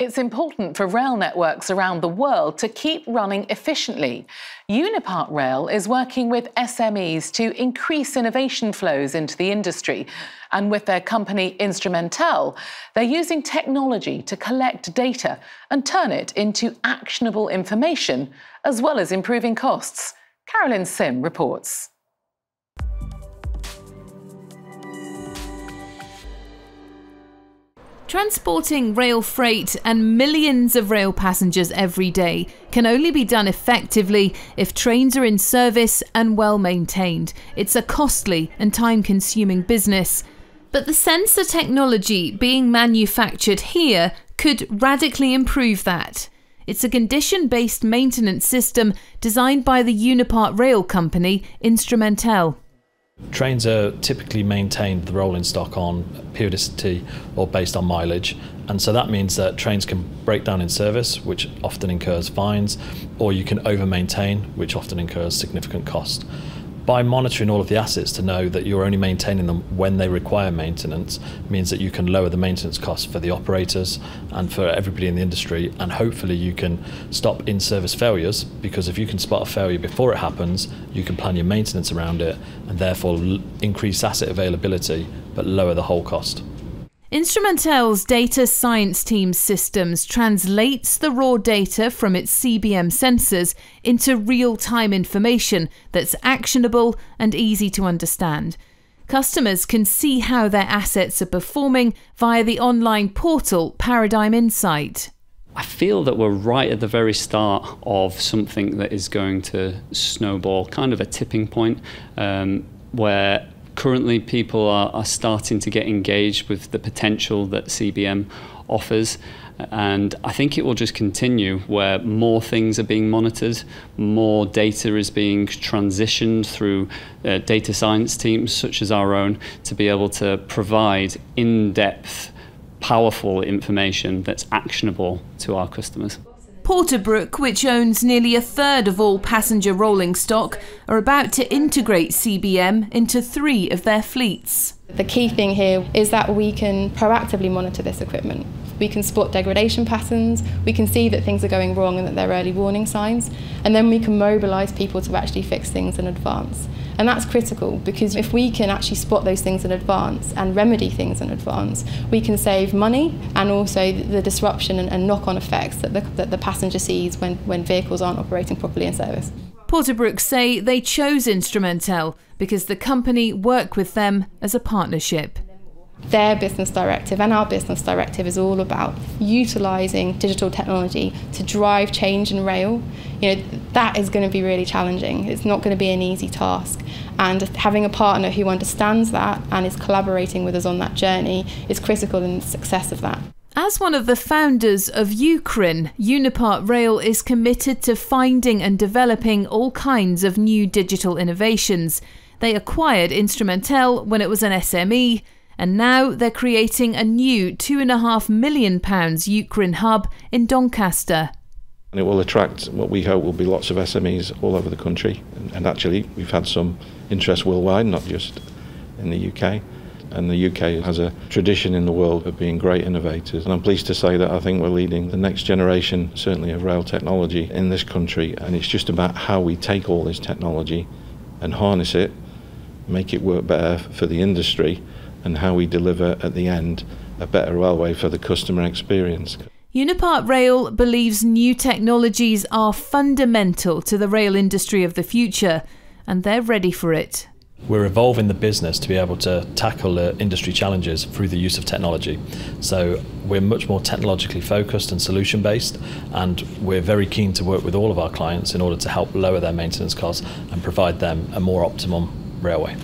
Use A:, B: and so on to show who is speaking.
A: It's important for rail networks around the world to keep running efficiently. Unipart Rail is working with SMEs to increase innovation flows into the industry. And with their company Instrumentel, they're using technology to collect data and turn it into actionable information, as well as improving costs. Carolyn Sim reports.
B: Transporting rail freight and millions of rail passengers every day can only be done effectively if trains are in service and well maintained. It's a costly and time consuming business. But the sensor technology being manufactured here could radically improve that. It's a condition based maintenance system designed by the Unipart Rail company, Instrumentel.
C: Trains are typically maintained the rolling stock on periodicity or based on mileage, and so that means that trains can break down in service, which often incurs fines, or you can over maintain, which often incurs significant cost by monitoring all of the assets to know that you're only maintaining them when they require maintenance means that you can lower the maintenance costs for the operators and for everybody in the industry and hopefully you can stop in-service failures because if you can spot a failure before it happens you can plan your maintenance around it and therefore increase asset availability but lower the whole cost.
B: Instrumentel's data science team systems translates the raw data from its CBM sensors into real time information that's actionable and easy to understand. Customers can see how their assets are performing via the online portal Paradigm Insight.
D: I feel that we're right at the very start of something that is going to snowball, kind of a tipping point um, where currently people are, are starting to get engaged with the potential that CBM offers. And I think it will just continue where more things are being monitored, more data is being transitioned through uh, data science teams such as our own to be able to provide in depth, powerful information that's actionable to our customers.
B: Porterbrook, which owns nearly a third of all passenger rolling stock, are about to integrate CBM into three of their fleets.
E: The key thing here is that we can proactively monitor this equipment. We can spot degradation patterns, we can see that things are going wrong and that they're early warning signs, and then we can mobilise people to actually fix things in advance. And that's critical because if we can actually spot those things in advance and remedy things in advance, we can save money and also the disruption and, and knock on effects that the, that the passenger sees when, when vehicles aren't operating properly in service.
B: Porterbrook say they chose Instrumentel because the company work with them as a partnership
E: their business directive and our business directive is all about utilizing digital technology to drive change in rail. You know, that is going to be really challenging. It's not going to be an easy task. And having a partner who understands that and is collaborating with us on that journey is critical in the success of that.
B: As one of the founders of UKRRIN, Unipart Rail is committed to finding and developing all kinds of new digital innovations. They acquired Instrumentel when it was an SME and now they're creating a new £2.5 million UKRRIN hub in Doncaster.
F: And it will attract what we hope will be lots of SMEs all over the country. And actually, we've had some interest worldwide, not just in the UK. And the UK has a tradition in the world of being great innovators. And I'm pleased to say that I think we're leading the next generation, certainly of rail technology in this country. And it's just about how we take all this technology and harness it, make it work better for the industry and how we deliver at the end a better railway for the customer experience.
B: Unipart Rail believes new technologies are fundamental to the rail industry of the future, and they're ready for it.
C: We're evolving the business to be able to tackle the industry challenges through the use of technology. So we're much more technologically focused and solution based, and we're very keen to work with all of our clients in order to help lower their maintenance costs and provide them a more optimum railway.